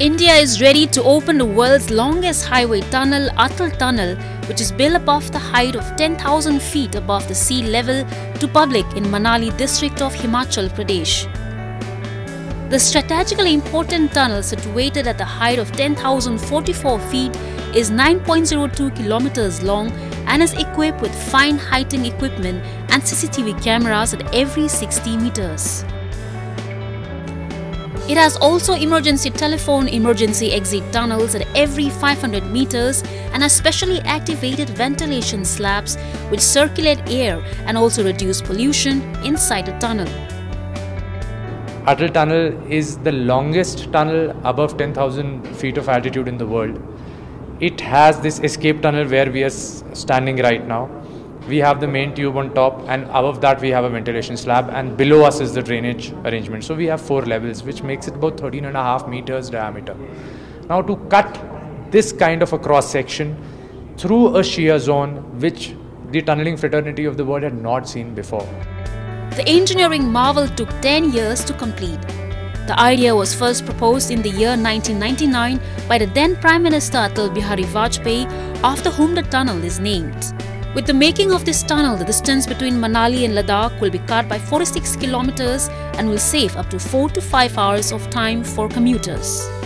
India is ready to open the world's longest highway tunnel, Atal Tunnel, which is built above the height of 10,000 feet above the sea level to public in Manali district of Himachal Pradesh. The strategically important tunnel situated at the height of 10,044 feet is 9.02 kilometers long and is equipped with fire fighting equipment and CCTV cameras at every 60 meters. It has also emergency telephone emergency exit tunnels at every 500 meters and has specially activated ventilation slabs which circulate air and also reduce pollution inside the tunnel. Atal Tunnel is the longest tunnel above 10,000 feet of altitude in the world. It has this escape tunnel where we are standing right now we have the main tube on top and above that we have a ventilation slab and below us is the drainage arrangement. So we have four levels which makes it about 13 and a half meters diameter. Now to cut this kind of a cross section through a shear zone which the tunneling fraternity of the world had not seen before. The engineering marvel took 10 years to complete. The idea was first proposed in the year 1999 by the then Prime Minister Atal Bihari Vajpayee, after whom the tunnel is named. With the making of this tunnel, the distance between Manali and Ladakh will be cut by 46 kilometers and will save up to 4 to 5 hours of time for commuters.